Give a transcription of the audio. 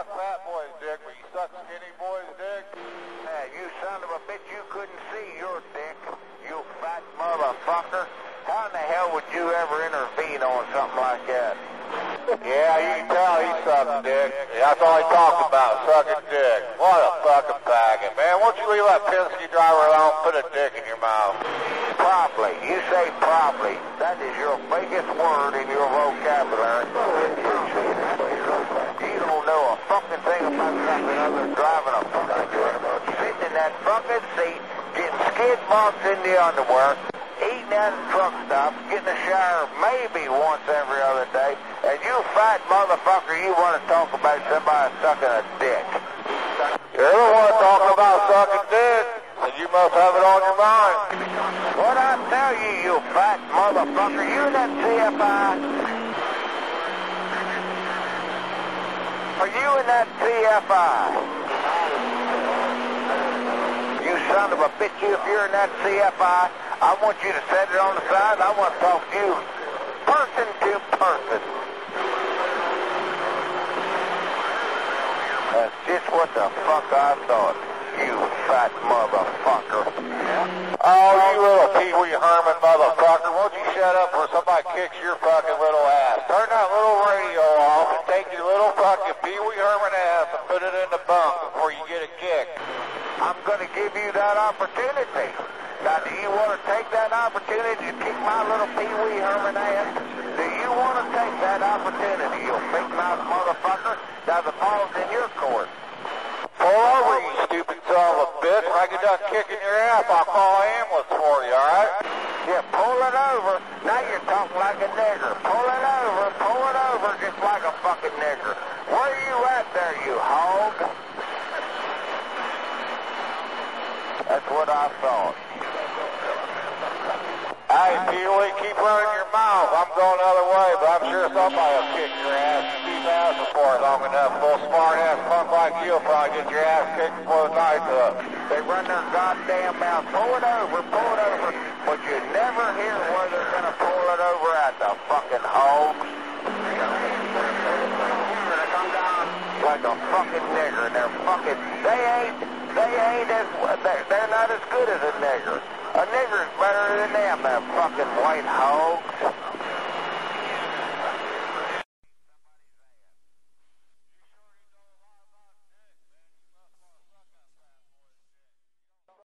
suck fat boys' dick, but you suck skinny boys' dick? Hey, you son of a bitch, you couldn't see your dick, you fat motherfucker. How in the hell would you ever intervene on something like that? Yeah, you can tell he's sucking dick. Yeah, that's all he talked about, sucking dick. What a fucking faggot, man. won't you leave that Penske driver alone put a dick in your mouth? Probably. You say probably. That is your biggest word in driving a truck. Sitting in that fucking seat, getting skid marks in the underwear, eating that truck stop, getting a shower maybe once every other day, and you fat motherfucker, you want to talk about somebody sucking a dick. You're the one talking about sucking dick, and you must have it on your mind. What I tell you, you fat motherfucker, you in that CFI? Are you in that CFI? You son of a bitch, if you're in that CFI, I want you to set it on the side. I want to talk to you person to person. That's just what the fuck I thought, you fat motherfucker. Oh, you little Pee Wee Herman motherfucker. Won't you shut up or somebody kicks your fucking little ass? Turn that little radio off and take your little fucking Pee Wee Herman ass and put it in the bunk before you get a kick. I'm going to give you that opportunity. Now, do you want to take that opportunity to kick my little Pee Wee Herman ass? Do you want to take that opportunity, you big mouth motherfucker? Now, the ball's in your court. Pull over, you stupid son of a bitch. When I get done kicking your ass, I'll call an ambulance for you, alright? Yeah, pull it over. Now you're talking like a nigger. Pull it over, pull it over just like a fucking nigger. Where are you at there, you hog? I. Hey, Pee-wee, keep running your mouth. I'm going the other way, but I'm sure somebody will kick your ass keep asking for it long enough. Little smart-ass punk like you will probably get your ass kicked before the night's up. They run their goddamn mouth. Pull it over, pull it over. But you never hear where they're going to pull it over at, the fucking hogs. Like a fucking nigger. They're fucking, they ain't, they ain't as, they're, they're not as good as a nigger. A nigger's better than them, that fucking white hogs.